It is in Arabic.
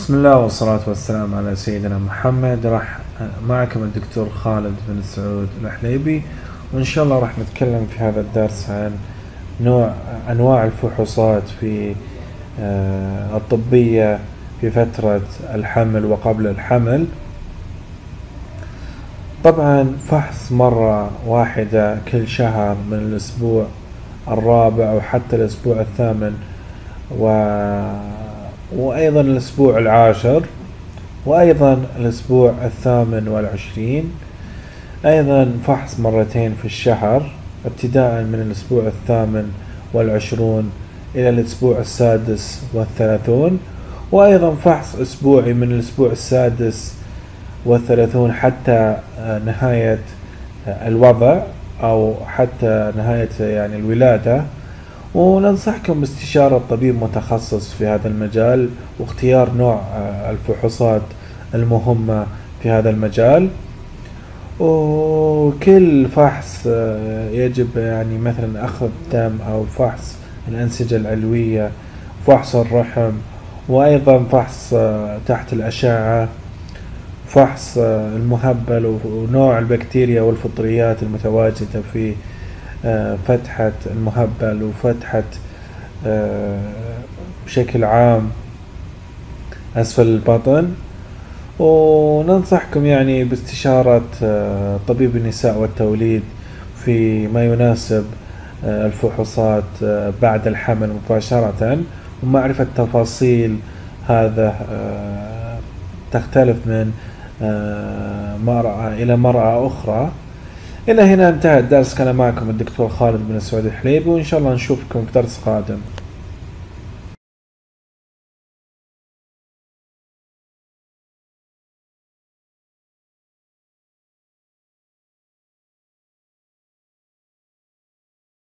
بسم الله والصلاة والسلام على سيدنا محمد. راح معكم الدكتور خالد بن سعود الحليبي وإن شاء الله راح نتكلم في هذا الدرس عن نوع أنواع الفحوصات في آه، الطبية في فترة الحمل وقبل الحمل. طبعا فحص مرة واحدة كل شهر من الأسبوع الرابع أو حتى الأسبوع الثامن و وأيضا الأسبوع العاشر وأيضا الأسبوع الثامن والعشرين أيضا فحص مرتين في الشهر ابتداء من الأسبوع الثامن والعشرون إلى الأسبوع السادس والثلاثون وأيضا فحص أسبوعي من الأسبوع السادس والثلاثون حتى نهاية الوضع أو حتى نهاية يعني الولادة. وننصحكم باستشارة طبيب متخصص في هذا المجال واختيار نوع آه، الفحوصات المهمة في هذا المجال. وكل فحص آه، يجب يعني مثلا أخذ دم أو فحص الأنسجة العلوية فحص الرحم وأيضا فحص آه، تحت الأشعة فحص المهبل ونوع البكتيريا والفطريات المتواجدة في آه، فتحة المهبل وفتحة آه، بشكل عام أسفل البطن. وننصحكم يعني باستشارة آه، طبيب النساء والتوليد في ما يناسب الفحوصات بعد الحمل مباشرة. ومعرفة تفاصيل هذا تختلف من مرأة إلى مرأة أخرى. إلى هنا انتهى الدرس كان معكم الدكتور خالد بن سعود الحليبي وإن شاء الله نشوفكم في درس قادم.